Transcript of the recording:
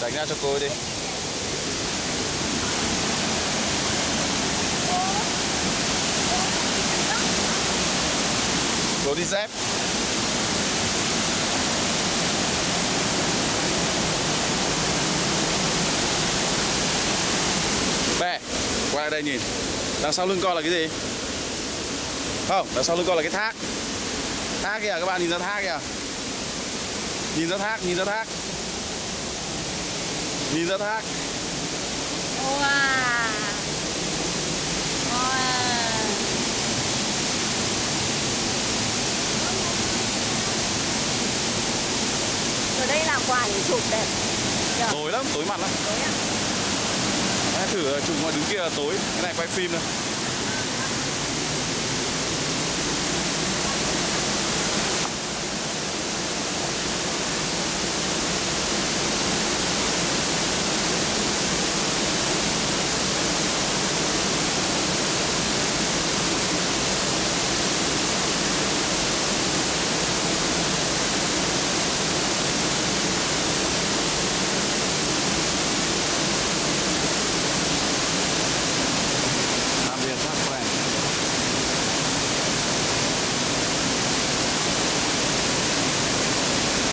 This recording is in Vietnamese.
tránh ra cho cô đi. Cô đi dép. Bè Qua lại đây nhìn. Đằng sau lưng con là cái gì? Không, Đằng sau lưng con là cái thác. Thác kìa, các bạn nhìn ra thác kìa. Nhìn ra thác, Nhìn ra thác. Nhìn ra thác Wow. Wow. Ở đây là quả để chụp đẹp. Được. Tối lắm, tối mặt lắm Tối. Hãy thử chụp ngoài đứng kia là tối Cái này quay phim này